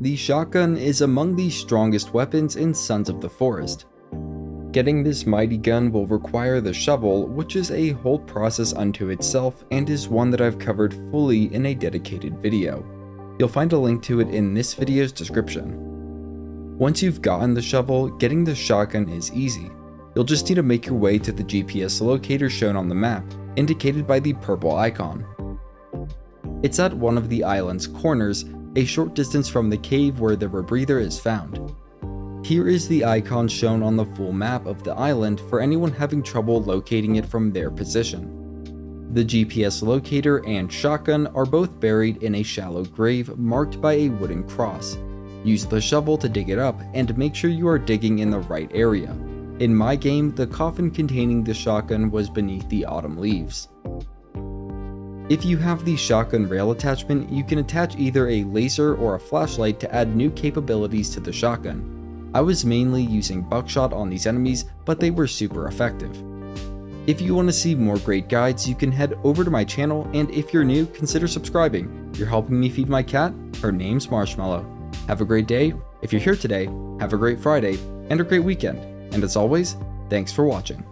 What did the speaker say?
The shotgun is among the strongest weapons in Sons of the Forest. Getting this mighty gun will require the shovel, which is a whole process unto itself and is one that I've covered fully in a dedicated video. You'll find a link to it in this video's description. Once you've gotten the shovel, getting the shotgun is easy. You'll just need to make your way to the GPS locator shown on the map, indicated by the purple icon. It's at one of the island's corners, a short distance from the cave where the rebreather is found. Here is the icon shown on the full map of the island for anyone having trouble locating it from their position. The GPS locator and shotgun are both buried in a shallow grave marked by a wooden cross. Use the shovel to dig it up and make sure you are digging in the right area. In my game, the coffin containing the shotgun was beneath the autumn leaves. If you have the shotgun rail attachment, you can attach either a laser or a flashlight to add new capabilities to the shotgun. I was mainly using buckshot on these enemies, but they were super effective. If you want to see more great guides, you can head over to my channel, and if you're new, consider subscribing. You're helping me feed my cat, her name's Marshmallow. Have a great day, if you're here today, have a great Friday, and a great weekend. And as always, thanks for watching.